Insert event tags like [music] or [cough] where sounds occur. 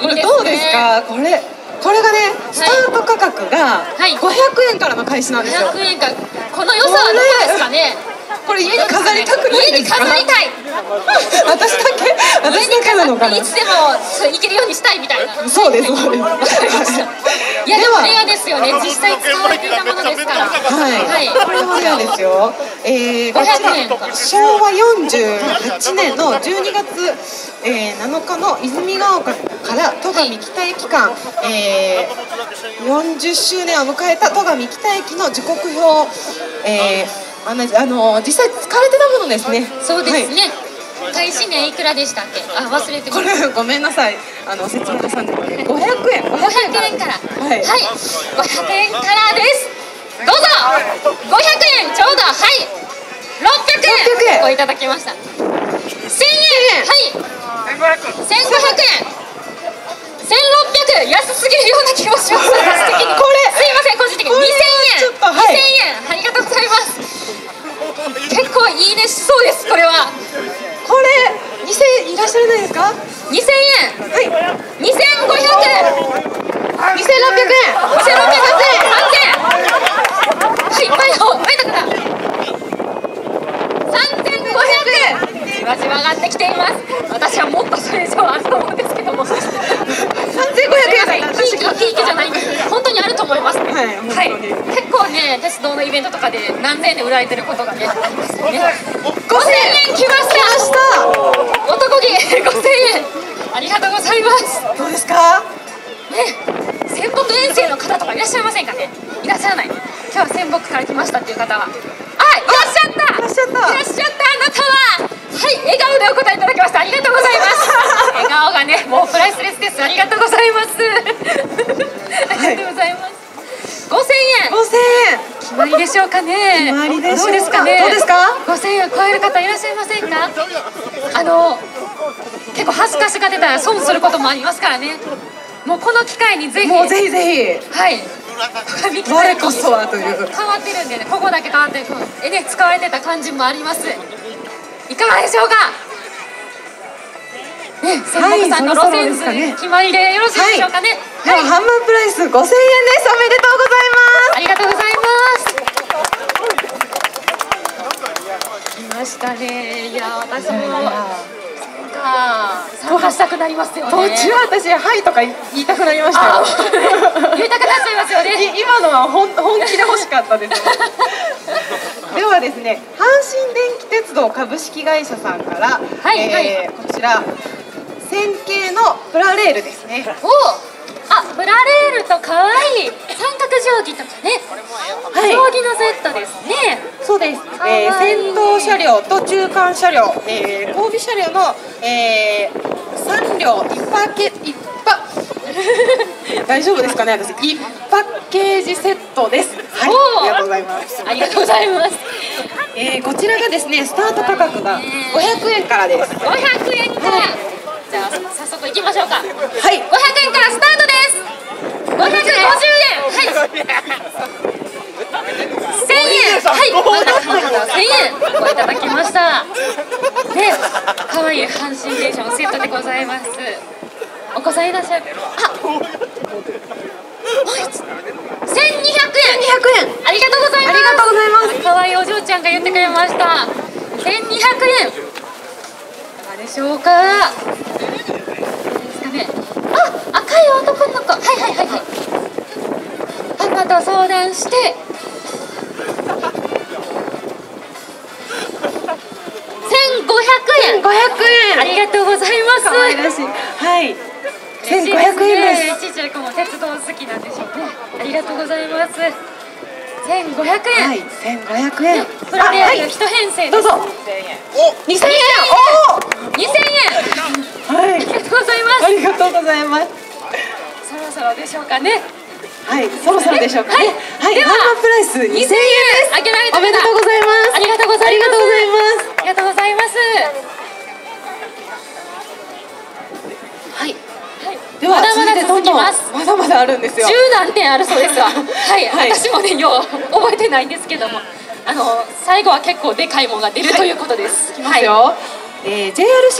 どうですか？これこれがねスタート価格がはい。500円からの開始なんですよ、500円かこの良さはどこですかね？これ家に飾りたくない家に飾りたい。[laughs] 私だけ？私だけなのかな？いつでもそういけるようにしたいみたいな。そうですそうです。いやでもレアですよね。実際使われていたものですから。はい、これは嫌ですよ。えー、こち500円ら昭和48年の12月、えー、7日の泉ヶ丘から戸上北駅間、えー、40周年を迎えた戸上北駅の時刻表、えー、あのあの実際使われてたものですね。そうですはい。ね開始年いくらでしたっけ？あ忘れてこれごめんなさい。あの説明さん。で500円500 500円から。はい、はい、500円からです。どうぞ。500円ちょうど。はい。600 600円。円。おいただきました1500円。1600円。安すぎるような気もします。わじわ上がってきています。私はもっとそれ以上あると思うんですけども。すい3500ません、円ピーク、ピークじゃないんです。本当にあると思いますね。はい本当に結構ね、鉄道のイベントとかで何千円で売られてることがね、ね。5000円来ました。男気5000円。ありがとうございます。どうですかね、仙北遠征の方とかいらっしゃいませんかねいらっしゃらない今日は仙北から来ましたっていう方はあいらっしゃったいらっしゃったいらっしゃったあなたははい笑顔でお答えいただきました。ありがとうございます。[laughs] 笑顔がねもうプライスレスです。ありがとうございます。ありがとうございます、5000円。5000円。決まりでしょうかね。決まりでしょうか。どうですかね。どうですか？5000円を超える方いらっしゃいませんか？あの結構恥ずかしが出たら損することもありますからね。もうこの機会にぜひ。もうぜひぜはい。ひ我こそはという。変わってるんでねここだけ変わってるえね使われてた感じもありますいかがでしょうか？ね仙北さんの路線図決まりでよろしいでしょうかね？ではハンマープライス5000円ですおめでとうございありがとうございます。来ましたね。いや、私も。か、参加したくなりますよね。ます途中私はいとか言いたくなりましたあよ言いたくなっちゃいますよね。[laughs] い今のは本本気で欲しかったですではですね阪神電気鉄道株式会社さんから、はいえーこちら線形のプラレールですね。おあ、プラレールと可愛い。三角定規とかね。はい。定規のセットですね。そうです、かわい。いえー先頭車両と中間車両、えー後尾車両の、え3両一パッケ一パ [laughs] 大丈夫ですかね私。一パッケージセットです。はい。ありがとうございます。ありがとうございます。えーこちらがですねスタート価格が500円からです。五百円から。じゃあ、早速行きましょうか。はい。500円からスタートです。550円。はい。1000円。はいまだまだ1000円。おいただきました。で可愛い阪神電車のセットでございます。お子さんいらっしゃるあ。[laughs] もう一1200円。200円。ありがとうございます。ありがとうございますってくれました。1200円いかがでしょうかですかね。あ赤い男の子。はいはいはいはい。パパと相談して。1500円。500円。ありがとうございます。可愛らしい。はい。嬉しい1500円です。ねちっちゃい子も鉄道好きなんでしょうね。ありがとうございます1500円、はい1500円。プラレール一編成です。どうぞ。2000円2000円。おおはい。ありがとうございます。ありがとうございます。そろそろでしょうかね。はいそろそろでしょうかね。はい。ではハンマープライス2000円です。あげられたおめでとうございます。ありがとうございますありがとうございますありがとうございますはいはいではまだまだ続続いてどんどんきますまだまだあるんですよ。十何点あるそうですわ。[laughs] はい、はい。私もねよう覚えてないんですけども。あの最後は結構でかいものが出るということです。い。きますよ、えー JRC